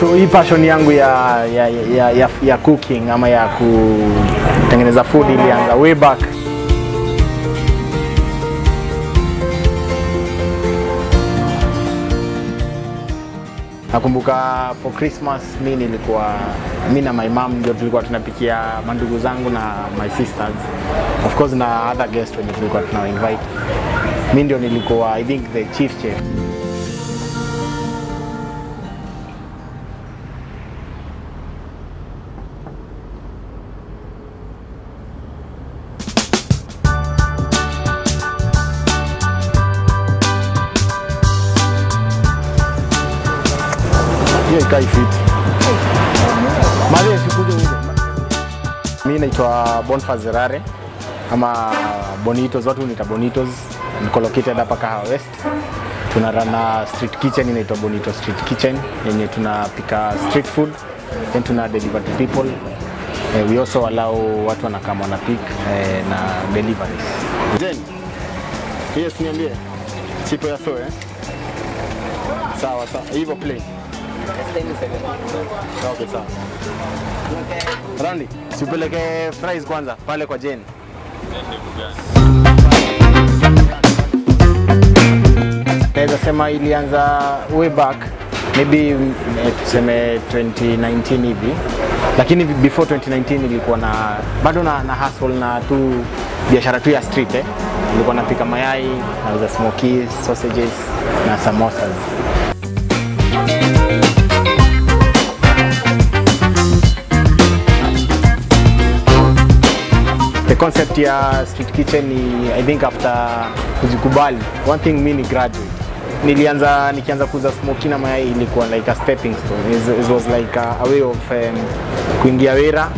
So hii passion yangu ya, ya, ya, ya, ya cooking ama ya kutengeneza food ilianza way back Nakumbuka for Christmas mi nilikuwa mi na my mom ndio tulikuwa tunapikia mandugu zangu na my sisters of course na other guests wenye tulikuwa tunawa invite. Mi ndio nilikuwa I think the chief chef. Hiyo ikai fit. Mali sikuje huko. Mimi naitwa Boniface Zerare ama Bonitos, watu nita Bonitos. Niko located hapa Kahawa West. Tuna run a street kitchen inaitwa Bonito Street Kitchen yenye tunapika street food then tuna deliver to people. Eh, we also allow watu wanakama wana pick eh, na deliveries. Then, yes niambie. Chipo ya so eh? Sawa sawa. Hivyo plain. Okay, sawa. Randi, sipeleke fries kwanza pale kwa Jane. Naweza sema ilianza way back maybe eh, tuseme 2019 hivi, lakini before 2019 ilikuwa na bado na, na hustle na tu biashara tu ya street eh. Nilikuwa napika mayai, nauza smokies, sausages na samosas. Concept ya street kitchen ni I think after kujikubali. One thing mimi ni graduate. Nilianza nikianza kuuza smoki na mayai ilikuwa like a stepping stone. It, was like a, a way of um, kuingia wera,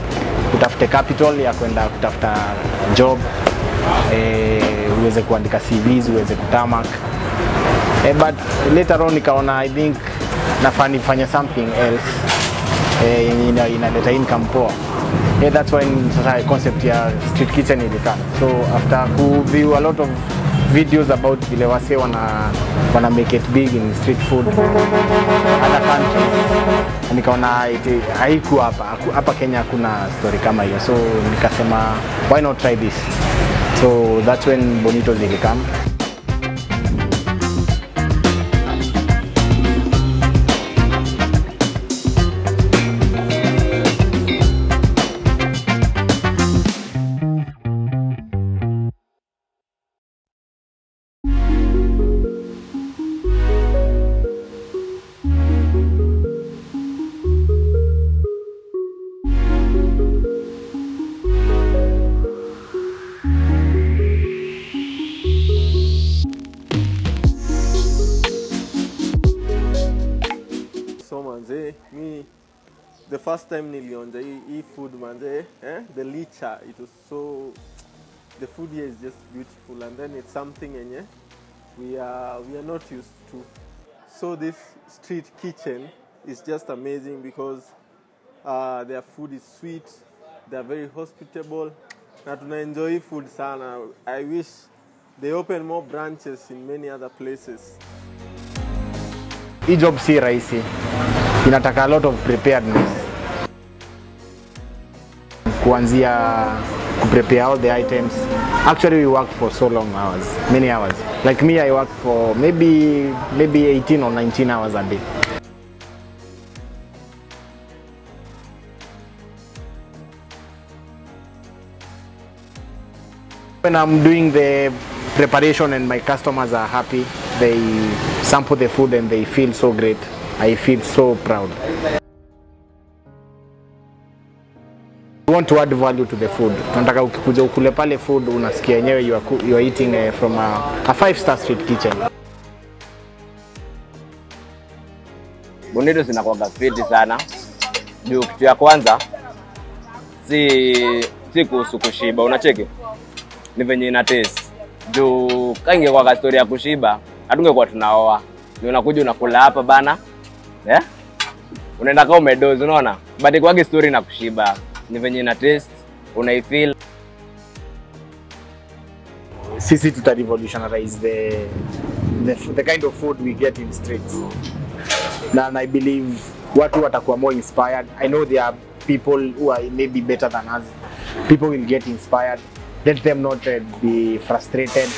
kutafute capital ya kwenda kutafuta job eh, uweze kuandika CVs, uweze kutamak eh, but later on nikaona I think nafaa nifanye something else eh, inaleta ina- income poa. Yeah, that's when sasa concept ya street kitchen ilikana. So after ku view a lot of videos about vile wase wana, wana make it big in street food. Other countries, nikaona haiku hapa. Hapa Kenya hakuna story kama hiyo, so nikasema why not try this, so that's when Bonitos ilikam. The first time nilionja hii food manze eh? the licha it was so the food here is just beautiful. And then it's something yenye we are, we are not used to. So this street kitchen is just amazing because uh, their food is sweet they are very hospitable na enjoy food sana. I wish they open more branches in many other places. Hii job si rahisi, inataka a lot of preparedness, kuanzia kuprepare all the items. Actually we work for so long hours, many hours. Like me I work for maybe maybe 18 or 19 hours a day. When I'm doing the preparation and my customers are happy, they sample the food and they feel so great. I feel so proud. Want to add value to the food. Tunataka ukikuja ukule pale food unasikia yenyewe you are, you are eating uh, from a, a five star street kitchen. Bonito zinakuwaga fiti sana juu kitu ya kwanza si si kuhusu kushiba, unacheki ni venye ina taste. Juu kaingekuwa story ya kushiba hatungekuwa tunaoa. Ni unakuja unakula hapa bana eh? Unaenda kama umedozi, unaona, but kwa story na kushiba, ni venye na taste, unaifeel Sisi tuta revolutionize the, the, the kind of food we get in streets. Na, and I believe watu watakuwa more inspired. I know there are people who are maybe better than us. People will get inspired. Let them not uh, be frustrated